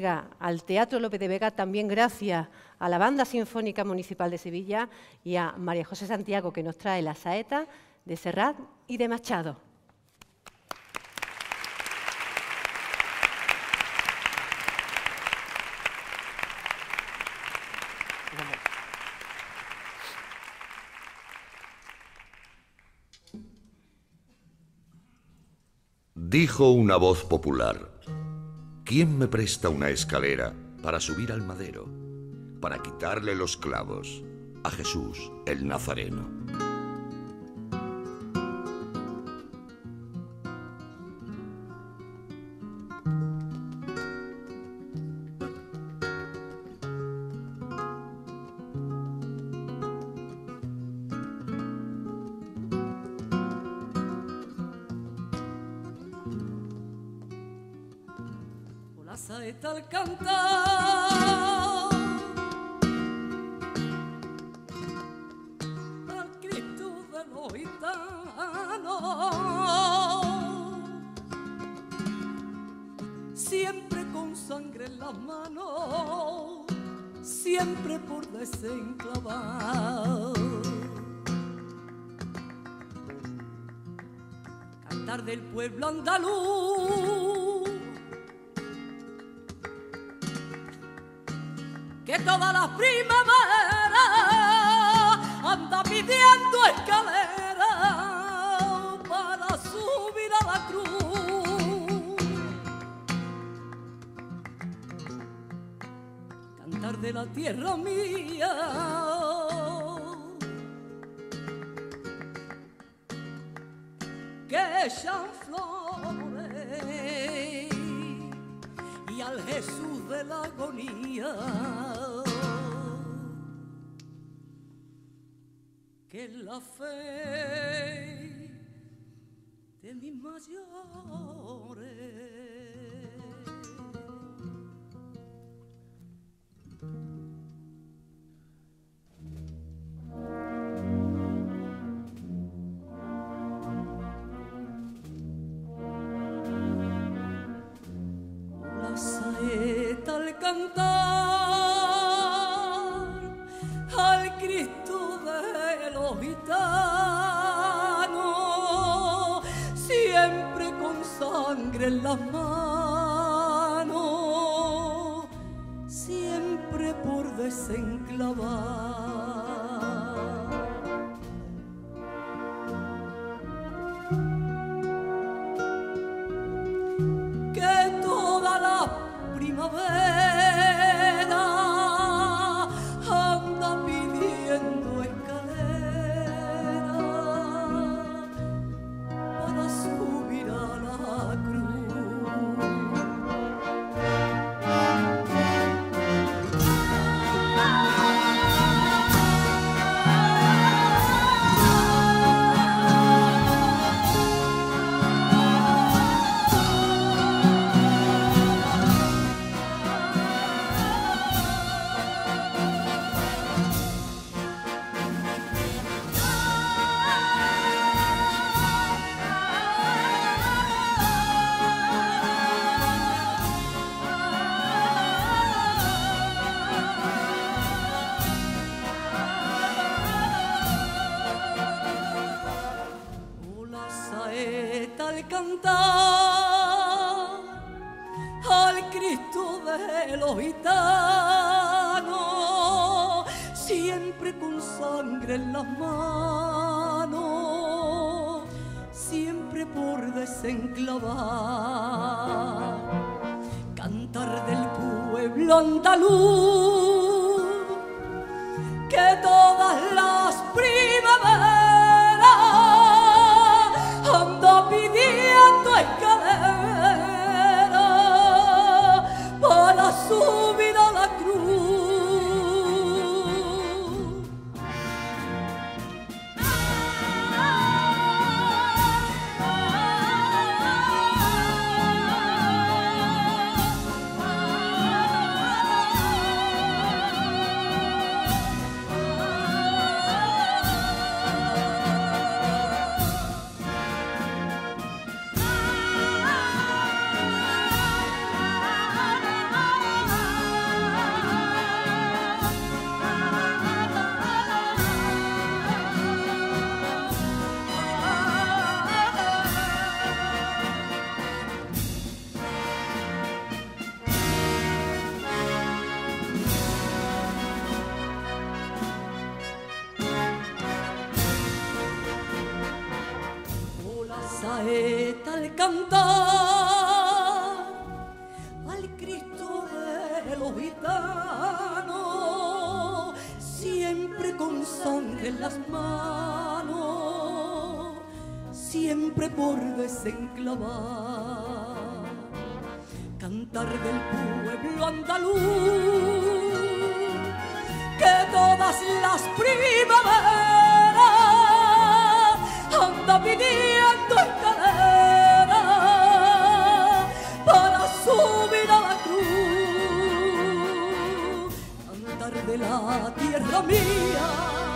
al Teatro López de Vega, también gracias a la Banda Sinfónica Municipal de Sevilla y a María José Santiago, que nos trae la saeta de Serrat y de Machado. Dijo una voz popular. ¿Quién me presta una escalera para subir al madero, para quitarle los clavos a Jesús el Nazareno? Saeta al cantar. Al Cristo de siempre con sangre en las manos siempre por desenclavar. Cantar del pueblo andaluz que todas las primaveras anda pidiendo escalera para subir a la cruz. Cantar de la tierra mía. Que al Jesús de la agonía. Que la fe de mis mayores. Al Cristo de los gitanos, siempre con sangre en las manos, siempre por desenclavar. Cantar al Cristo de los gitanos, siempre con sangre en las manos, siempre por desenclavar. Cantar del pueblo andaluz que todas las saeta al cantar al Cristo de los gitanos, siempre con sangre en las manos, siempre por desenclavar. Cantar del pueblo andaluz, que todas las primaveras de la tierra mía